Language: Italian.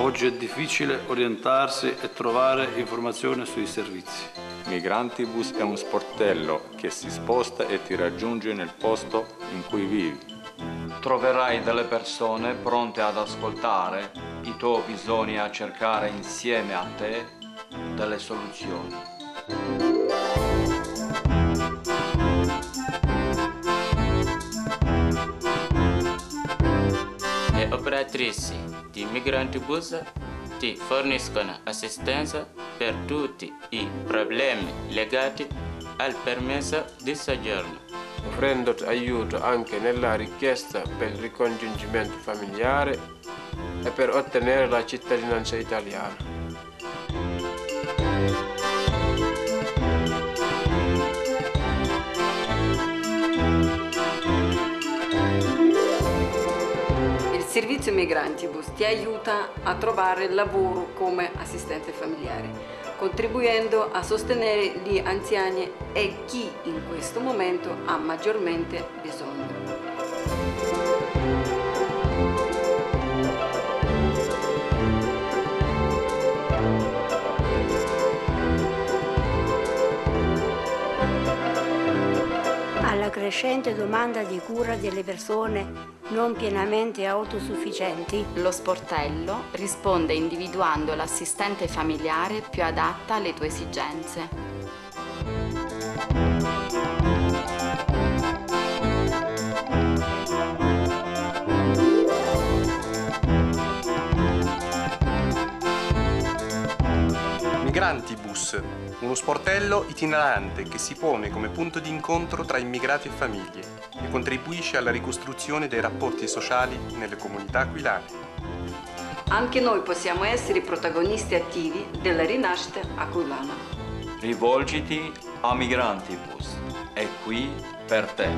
Oggi è difficile orientarsi e trovare informazioni sui servizi. Migrantibus è un sportello che si sposta e ti raggiunge nel posto in cui vivi. Troverai delle persone pronte ad ascoltare i tuoi bisogni e a cercare insieme a te delle soluzioni. Le di Migrantibus ti forniscono assistenza per tutti i problemi legati al permesso di soggiorno. offrendoti aiuto anche nella richiesta per il ricongiungimento familiare e per ottenere la cittadinanza italiana. Servizio Migrantibus ti aiuta a trovare lavoro come assistente familiare, contribuendo a sostenere gli anziani e chi in questo momento ha maggiormente bisogno. Alla crescente domanda di cura delle persone non pienamente autosufficienti, Lo sportello risponde individuando l'assistente familiare più adatta alle tue esigenze. Migrantibus, uno sportello itinerante che si pone come punto di incontro tra immigrati e famiglie e contribuisce alla ricostruzione dei rapporti sociali nelle comunità aquilane. Anche noi possiamo essere protagonisti attivi della rinascita aquilana. Rivolgiti a Migrantibus, è qui per te.